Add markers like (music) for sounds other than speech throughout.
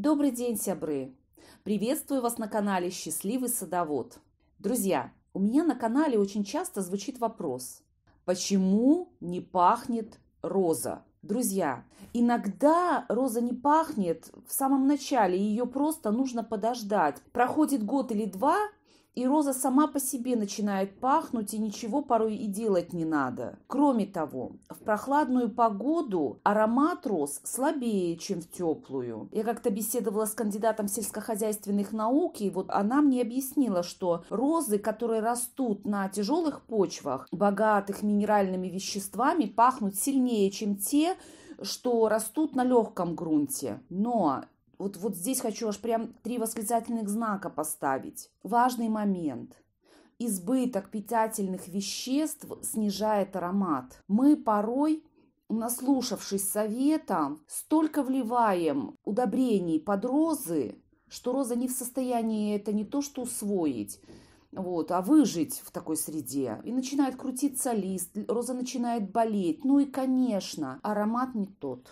Добрый день, сябры! Приветствую вас на канале «Счастливый садовод». Друзья, у меня на канале очень часто звучит вопрос, почему не пахнет роза? Друзья, иногда роза не пахнет в самом начале, ее просто нужно подождать. Проходит год или два, и роза сама по себе начинает пахнуть, и ничего порой и делать не надо. Кроме того, в прохладную погоду аромат роз слабее, чем в теплую. Я как-то беседовала с кандидатом сельскохозяйственных наук, и вот она мне объяснила, что розы, которые растут на тяжелых почвах, богатых минеральными веществами, пахнут сильнее, чем те, что растут на легком грунте. Но вот, вот здесь хочу аж прям три восклицательных знака поставить. Важный момент. Избыток питательных веществ снижает аромат. Мы порой наслушавшись совета, столько вливаем удобрений под розы, что роза не в состоянии это не то что усвоить, вот, а выжить в такой среде. И начинает крутиться лист, роза начинает болеть. Ну и, конечно, аромат не тот.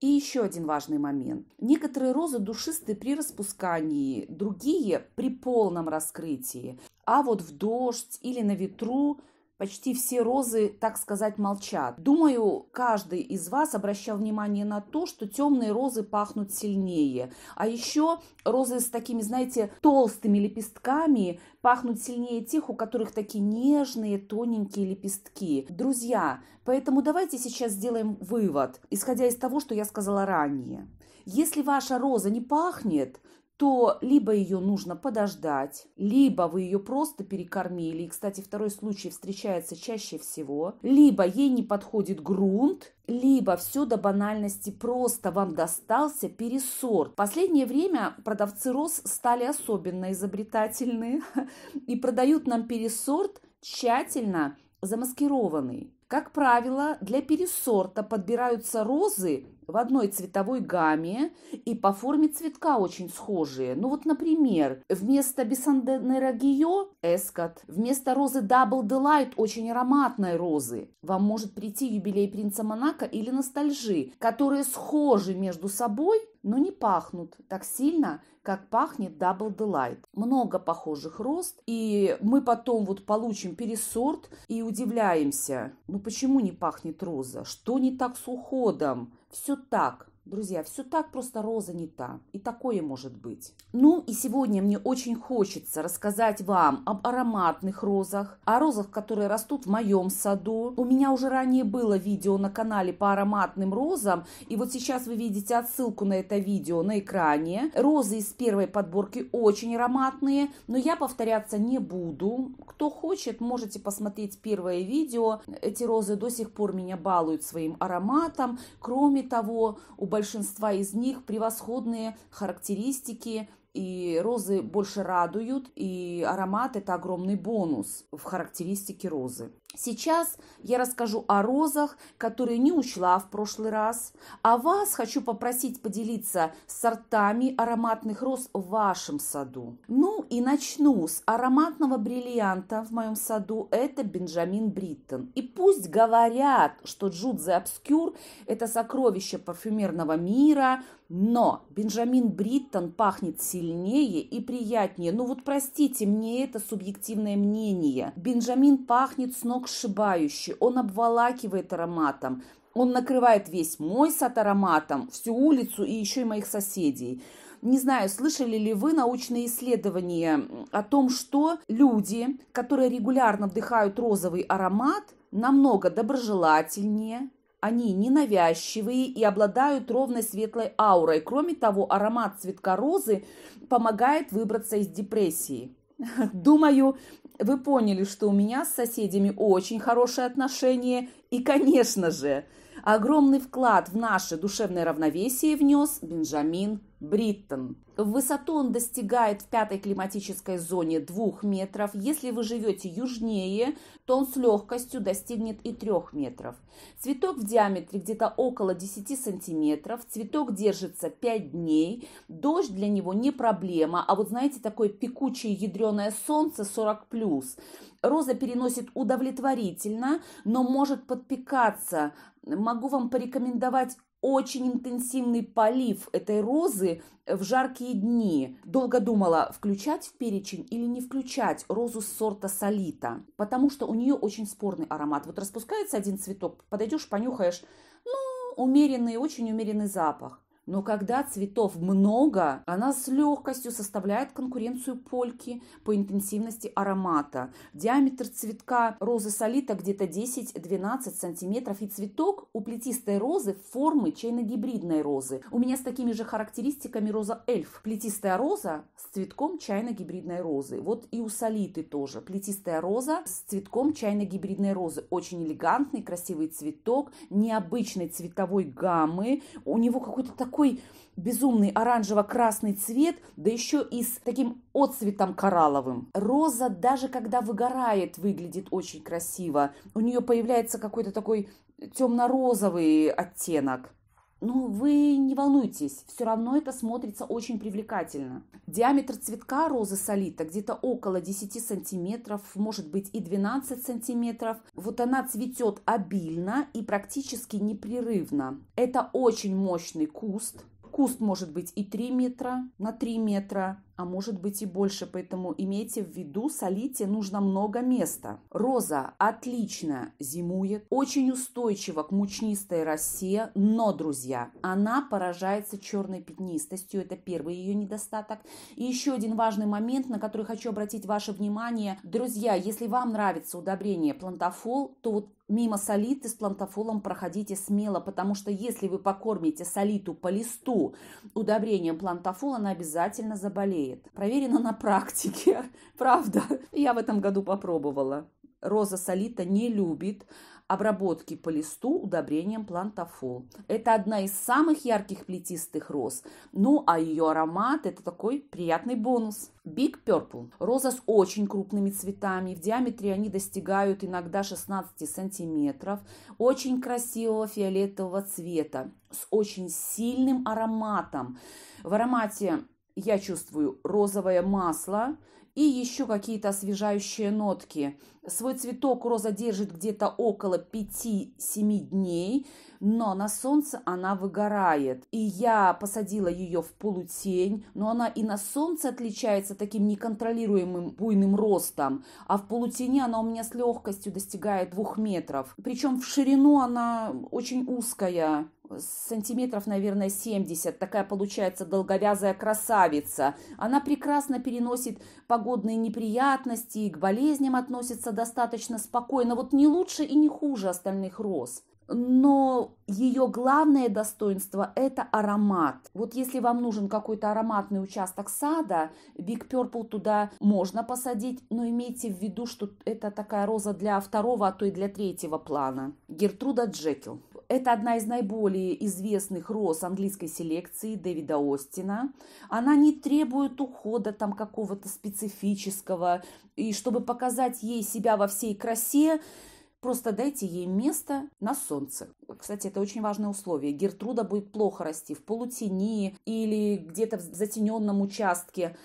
И еще один важный момент. Некоторые розы душистые при распускании, другие при полном раскрытии. А вот в дождь или на ветру почти все розы, так сказать, молчат. Думаю, каждый из вас обращал внимание на то, что темные розы пахнут сильнее. А еще розы с такими, знаете, толстыми лепестками пахнут сильнее тех, у которых такие нежные, тоненькие лепестки. Друзья, поэтому давайте сейчас сделаем вывод, исходя из того, что я сказала ранее. Если ваша роза не пахнет, то либо ее нужно подождать, либо вы ее просто перекормили, и, кстати, второй случай встречается чаще всего, либо ей не подходит грунт, либо все до банальности просто вам достался пересорт. В последнее время продавцы роз стали особенно изобретательны (laughs) и продают нам пересорт тщательно замаскированный. Как правило, для пересорта подбираются розы в одной цветовой гамме и по форме цветка очень схожие. Ну вот, например, вместо Бисанденерагио – эскот, вместо розы Double Delight – очень ароматной розы. Вам может прийти юбилей принца Монако или ностальжи, которые схожи между собой, но не пахнут так сильно, как пахнет Double Delight. Много похожих роз, и мы потом вот получим пересорт и удивляемся, ну почему не пахнет роза, что не так с уходом, все так. Друзья, все так просто роза не та. И такое может быть. Ну и сегодня мне очень хочется рассказать вам об ароматных розах, о розах, которые растут в моем саду. У меня уже ранее было видео на канале по ароматным розам, и вот сейчас вы видите отсылку на это видео на экране. Розы из первой подборки очень ароматные, но я повторяться не буду. Кто хочет, можете посмотреть первое видео. Эти розы до сих пор меня балуют своим ароматом. Кроме того, у большинства из них превосходные характеристики, и розы больше радуют, и аромат – это огромный бонус в характеристике розы. Сейчас я расскажу о розах, которые не учла в прошлый раз, а вас хочу попросить поделиться сортами ароматных роз в вашем саду. Ну и начну с ароматного бриллианта в моем саду, это Бенджамин Бриттон. И пусть говорят, что Джудзе Обскюр – это сокровище парфюмерного мира, но Бенджамин Бриттон пахнет сильнее и приятнее. Ну вот простите, мне это субъективное мнение. Бенджамин пахнет с ног сшибающе, он обволакивает ароматом. Он накрывает весь мой сад ароматом, всю улицу и еще и моих соседей. Не знаю, слышали ли вы научные исследования о том, что люди, которые регулярно вдыхают розовый аромат, намного доброжелательнее, они ненавязчивые и обладают ровной светлой аурой. Кроме того, аромат цветка розы помогает выбраться из депрессии. (laughs) Думаю, вы поняли, что у меня с соседями очень хорошие отношения. И, конечно же, огромный вклад в наше душевное равновесие внес Бенджамин Бриттон. Высоту он достигает в пятой климатической зоне 2 метров. Если вы живете южнее, то он с легкостью достигнет и 3 метров. Цветок в диаметре где-то около 10 сантиметров. Цветок держится 5 дней. Дождь для него не проблема. А вот знаете, такое пекучее ядреное солнце 40+. Роза переносит удовлетворительно, но может подпекаться. Могу вам порекомендовать очень интенсивный полив этой розы в жаркие дни. Долго думала, включать в перечень или не включать розу сорта солита, потому что у нее очень спорный аромат. Вот распускается один цветок, подойдешь, понюхаешь, ну, умеренный, очень умеренный запах. Но когда цветов много, она с легкостью составляет конкуренцию польки по интенсивности аромата. Диаметр цветка розы солита где-то 10-12 сантиметров. И цветок у плетистой розы формы чайно-гибридной розы. У меня с такими же характеристиками роза эльф. Плетистая роза с цветком чайно-гибридной розы. Вот и у солиты тоже. Плетистая роза с цветком чайно-гибридной розы. Очень элегантный, красивый цветок, необычной цветовой гаммы. У него какой-то такой такой безумный оранжево-красный цвет, да еще и с таким отцветом коралловым. Роза даже когда выгорает, выглядит очень красиво. У нее появляется какой-то такой темно-розовый оттенок. Ну, вы не волнуйтесь, все равно это смотрится очень привлекательно. Диаметр цветка розы солита где-то около 10 сантиметров, может быть и 12 сантиметров. Вот она цветет обильно и практически непрерывно. Это очень мощный куст, Куст может быть и 3 метра на 3 метра, а может быть и больше, поэтому имейте в виду, солите нужно много места. Роза отлично зимует, очень устойчива к мучнистой росе, но, друзья, она поражается черной пятнистостью, это первый ее недостаток. И еще один важный момент, на который хочу обратить ваше внимание. Друзья, если вам нравится удобрение плантофол, то вот мимо солиты с плантофолом проходите смело, потому что если вы покормите солиту по листу удобрением плантофол, она обязательно заболеет. Проверено на практике, (laughs) правда. Я в этом году попробовала. Роза солита не любит обработки по листу удобрением плантофол. Это одна из самых ярких плетистых роз. Ну, а ее аромат – это такой приятный бонус. Big Purple. Роза с очень крупными цветами. В диаметре они достигают иногда 16 сантиметров. Очень красивого фиолетового цвета. С очень сильным ароматом. В аромате я чувствую розовое масло и еще какие-то освежающие нотки. Свой цветок роза держит где-то около 5-7 дней, но на солнце она выгорает. И я посадила ее в полутень, но она и на солнце отличается таким неконтролируемым буйным ростом, а в полутени она у меня с легкостью достигает двух метров. Причем в ширину она очень узкая, сантиметров, наверное, 70. Такая получается долговязая красавица. Она прекрасно переносит погодные неприятности и к болезням относится достаточно спокойно. Вот не лучше и не хуже остальных роз. Но ее главное достоинство – это аромат. Вот если вам нужен какой-то ароматный участок сада, Big Purple туда можно посадить, но имейте в виду, что это такая роза для второго, а то и для третьего плана. Гертруда Джекил. Это одна из наиболее известных роз английской селекции Дэвида Остина. Она не требует ухода там какого-то специфического. И чтобы показать ей себя во всей красе, Просто дайте ей место на солнце. Кстати, это очень важное условие. Гертруда будет плохо расти в полутени или где-то в затененном участке,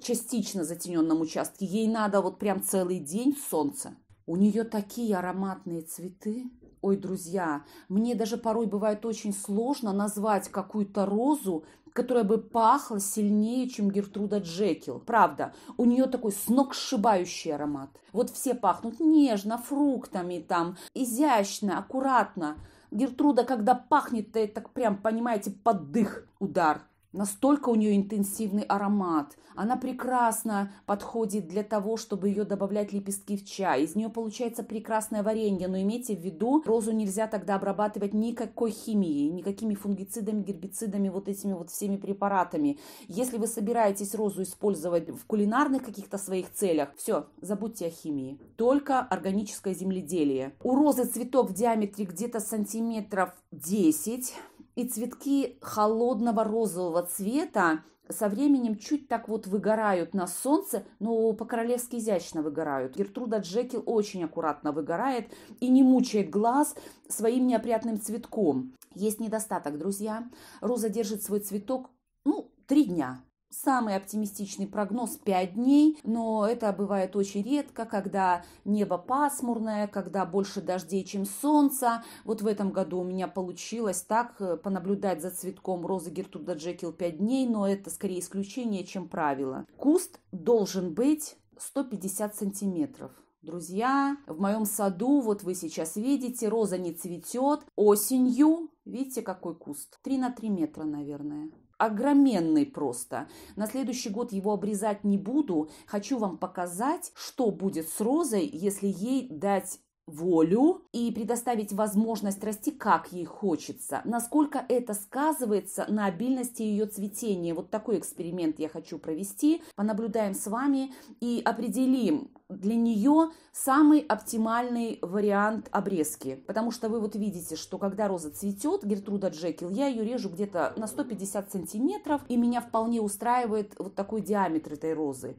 частично затененном участке. Ей надо вот прям целый день солнца. У нее такие ароматные цветы. Ой, друзья, мне даже порой бывает очень сложно назвать какую-то розу, которая бы пахла сильнее, чем Гертруда Джекил. Правда, у нее такой сногсшибающий аромат. Вот все пахнут нежно, фруктами там, изящно, аккуратно. Гертруда, когда пахнет, это прям, понимаете, под дых удар. Настолько у нее интенсивный аромат. Она прекрасно подходит для того, чтобы ее добавлять лепестки в чай. Из нее получается прекрасное варенье, но имейте в виду, розу нельзя тогда обрабатывать никакой химией, никакими фунгицидами, гербицидами, вот этими вот всеми препаратами. Если вы собираетесь розу использовать в кулинарных каких-то своих целях, все, забудьте о химии. Только органическое земледелие. У розы цветок в диаметре где-то сантиметров 10 и цветки холодного розового цвета со временем чуть так вот выгорают на солнце, но по-королевски изящно выгорают. Гертруда Джекил очень аккуратно выгорает и не мучает глаз своим неопрятным цветком. Есть недостаток, друзья. Роза держит свой цветок, ну, три дня. Самый оптимистичный прогноз 5 дней, но это бывает очень редко, когда небо пасмурное, когда больше дождей, чем солнца. Вот в этом году у меня получилось так э, понаблюдать за цветком розы Гертруда Джекил 5 дней, но это скорее исключение, чем правило. Куст должен быть 150 сантиметров. Друзья, в моем саду, вот вы сейчас видите, роза не цветет. Осенью, видите, какой куст? 3 на 3 метра, наверное огроменный просто. На следующий год его обрезать не буду. Хочу вам показать, что будет с розой, если ей дать волю и предоставить возможность расти, как ей хочется. Насколько это сказывается на обильности ее цветения. Вот такой эксперимент я хочу провести. Понаблюдаем с вами и определим для нее самый оптимальный вариант обрезки. Потому что вы вот видите, что когда роза цветет, Гертруда Джекил, я ее режу где-то на 150 сантиметров, и меня вполне устраивает вот такой диаметр этой розы.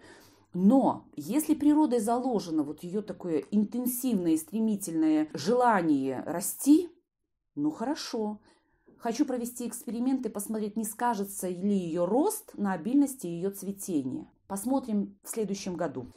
Но если природой заложено вот ее такое интенсивное и стремительное желание расти, ну хорошо. Хочу провести эксперимент и посмотреть, не скажется ли ее рост на обильности ее цветения. Посмотрим в следующем году.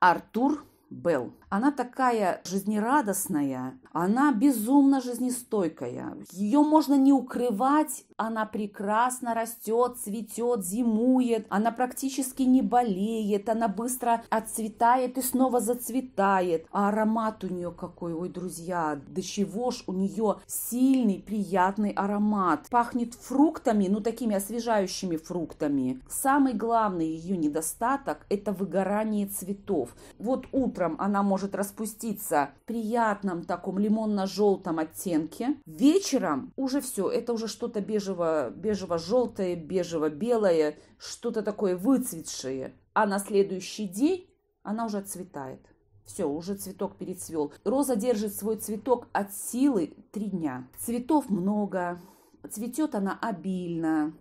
Артур Белл. Она такая жизнерадостная, она безумно жизнестойкая. Ее можно не укрывать, она прекрасно растет, цветет, зимует, она практически не болеет, она быстро отцветает и снова зацветает. А аромат у нее какой, ой, друзья, до чего ж у нее сильный, приятный аромат. Пахнет фруктами, ну такими освежающими фруктами. Самый главный ее недостаток – это выгорание цветов. Вот утром она может распуститься в приятном таком лимонно-желтом оттенке. Вечером уже все, это уже что-то бежево, бежево-желтое, бежево-белое, что-то такое выцветшее. А на следующий день она уже отцветает. Все, уже цветок перецвел. Роза держит свой цветок от силы три дня. Цветов много, цветет она обильно,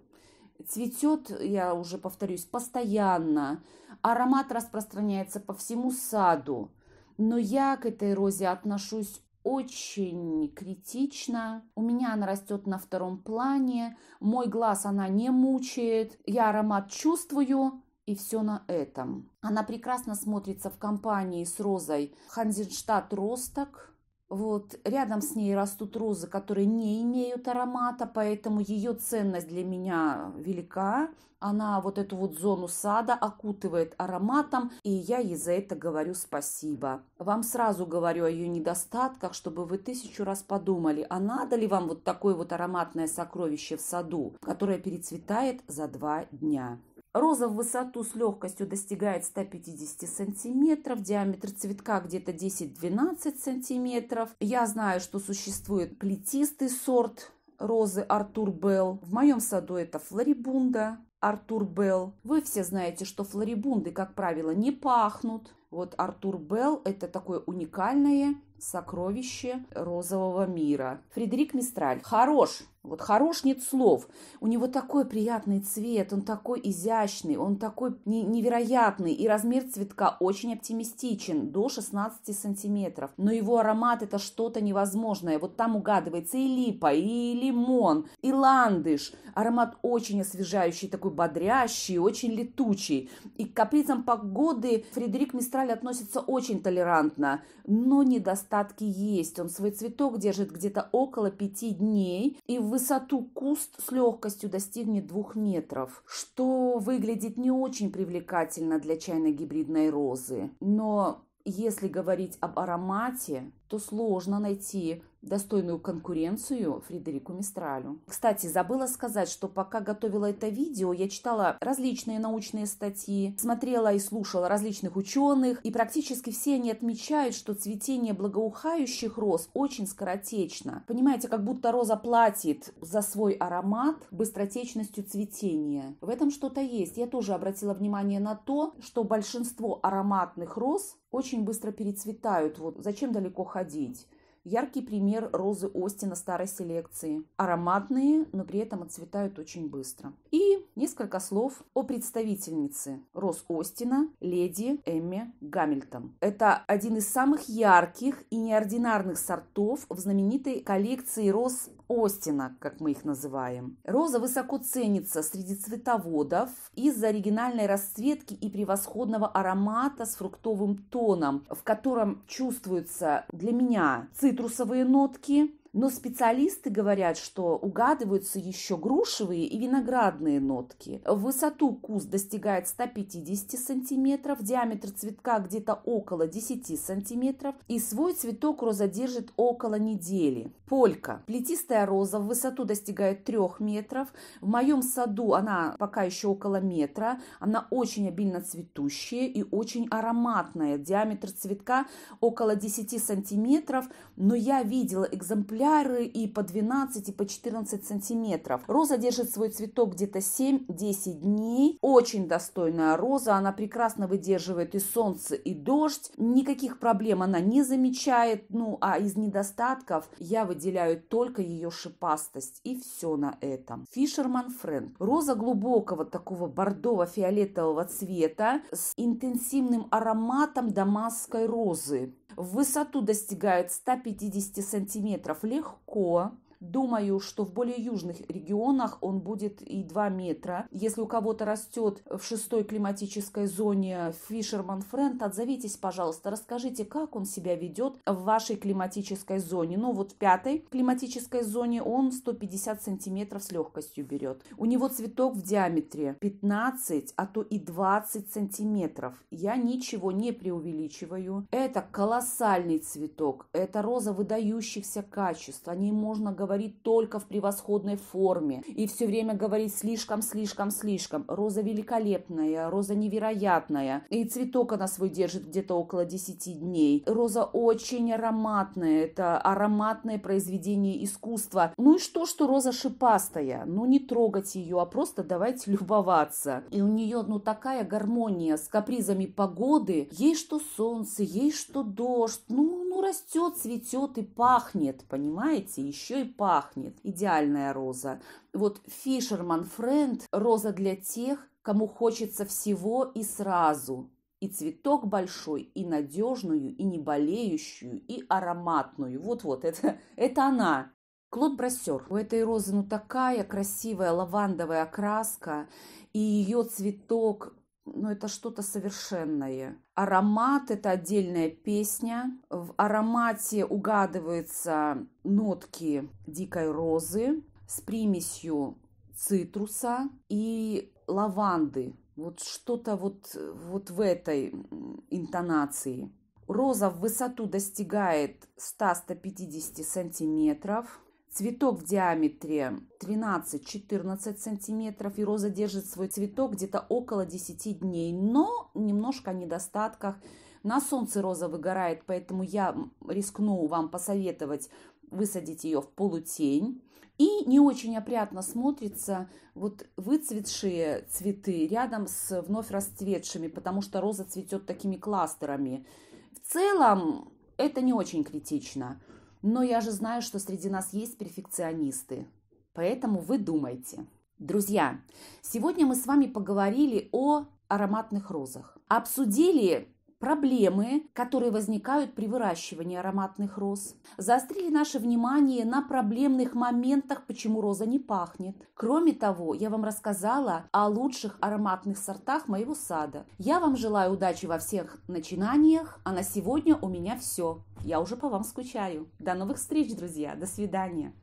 цветет, я уже повторюсь, постоянно. Аромат распространяется по всему саду. Но я к этой розе отношусь очень критично. У меня она растет на втором плане. Мой глаз она не мучает. Я аромат чувствую, и все на этом. Она прекрасно смотрится в компании с розой Ханзенштадт Росток. Вот рядом с ней растут розы, которые не имеют аромата, поэтому ее ценность для меня велика. Она вот эту вот зону сада окутывает ароматом, и я ей за это говорю спасибо. Вам сразу говорю о ее недостатках, чтобы вы тысячу раз подумали, а надо ли вам вот такое вот ароматное сокровище в саду, которое перецветает за два дня. Роза в высоту с легкостью достигает 150 сантиметров, диаметр цветка где-то 10-12 сантиметров. Я знаю, что существует плетистый сорт розы Артур Белл. В моем саду это флорибунда Артур Белл. Вы все знаете, что флорибунды, как правило, не пахнут. Вот Артур Белл – это такое уникальное сокровище розового мира. Фредерик Мистраль. Хорош, вот хорош нет слов. У него такой приятный цвет, он такой изящный, он такой невероятный. И размер цветка очень оптимистичен, до 16 сантиметров. Но его аромат это что-то невозможное. Вот там угадывается и липа, и лимон, и ландыш. Аромат очень освежающий, такой бодрящий, очень летучий. И к капризам погоды Фредерик Мистраль относится очень толерантно. Но недостатки есть. Он свой цветок держит где-то около пяти дней. И в высоту куст с легкостью достигнет двух метров, что выглядит не очень привлекательно для чайно-гибридной розы. Но если говорить об аромате, то сложно найти достойную конкуренцию Фредерику Мистралю. Кстати, забыла сказать, что пока готовила это видео, я читала различные научные статьи, смотрела и слушала различных ученых, и практически все они отмечают, что цветение благоухающих роз очень скоротечно. Понимаете, как будто роза платит за свой аромат быстротечностью цветения. В этом что-то есть. Я тоже обратила внимание на то, что большинство ароматных роз очень быстро перецветают. Вот зачем далеко ходить? Яркий пример розы Остина старой селекции. Ароматные, но при этом отцветают очень быстро. И несколько слов о представительнице роз Остина, леди Эмме Гамильтон. Это один из самых ярких и неординарных сортов в знаменитой коллекции роз Остина, как мы их называем. Роза высоко ценится среди цветоводов из-за оригинальной расцветки и превосходного аромата с фруктовым тоном, в котором чувствуются для меня цитрусовые нотки, но специалисты говорят, что угадываются еще грушевые и виноградные нотки. В высоту куст достигает 150 сантиметров, диаметр цветка где-то около 10 сантиметров, и свой цветок роза держит около недели. Полька. Плетистая роза в высоту достигает 3 метров. В моем саду она пока еще около метра. Она очень обильно цветущая и очень ароматная. Диаметр цветка около 10 сантиметров, но я видела экземпляр экземпляры и по 12, и по 14 сантиметров. Роза держит свой цветок где-то 7-10 дней. Очень достойная роза, она прекрасно выдерживает и солнце, и дождь. Никаких проблем она не замечает. Ну, а из недостатков я выделяю только ее шипастость. И все на этом. Фишерман Френд. Роза глубокого такого бордово-фиолетового цвета с интенсивным ароматом дамасской розы. В высоту достигает 150 сантиметров легко. Думаю, что в более южных регионах он будет и 2 метра. Если у кого-то растет в шестой климатической зоне Фишерман Френд, отзовитесь, пожалуйста, расскажите, как он себя ведет в вашей климатической зоне. Ну вот в пятой климатической зоне он 150 сантиметров с легкостью берет. У него цветок в диаметре 15, а то и 20 сантиметров. Я ничего не преувеличиваю. Это колоссальный цветок. Это роза выдающихся качеств. О ней можно говорить говорит только в превосходной форме и все время говорит слишком, слишком, слишком. Роза великолепная, роза невероятная. И цветок она свой держит где-то около 10 дней. Роза очень ароматная. Это ароматное произведение искусства. Ну и что, что роза шипастая? Ну не трогать ее, а просто давайте любоваться. И у нее, ну, такая гармония с капризами погоды. Ей что солнце, ей что дождь. Ну, растет, цветет и пахнет, понимаете? Еще и пахнет. Идеальная роза. Вот Фишерман Френд – роза для тех, кому хочется всего и сразу. И цветок большой, и надежную, и не болеющую, и ароматную. Вот-вот, (laughs) это, это она. Клод Брассер. У этой розы ну такая красивая лавандовая окраска, и ее цветок ну, это что-то совершенное. Аромат – это отдельная песня. В аромате угадываются нотки дикой розы с примесью цитруса и лаванды. Вот что-то вот, вот в этой интонации. Роза в высоту достигает 100-150 сантиметров. Цветок в диаметре 13-14 сантиметров, и роза держит свой цветок где-то около 10 дней, но немножко о недостатках. На солнце роза выгорает, поэтому я рискну вам посоветовать высадить ее в полутень. И не очень опрятно смотрится вот выцветшие цветы рядом с вновь расцветшими, потому что роза цветет такими кластерами. В целом это не очень критично. Но я же знаю, что среди нас есть перфекционисты. Поэтому вы думайте. Друзья, сегодня мы с вами поговорили о ароматных розах. Обсудили проблемы, которые возникают при выращивании ароматных роз. Заострили наше внимание на проблемных моментах, почему роза не пахнет. Кроме того, я вам рассказала о лучших ароматных сортах моего сада. Я вам желаю удачи во всех начинаниях, а на сегодня у меня все. Я уже по вам скучаю. До новых встреч, друзья. До свидания.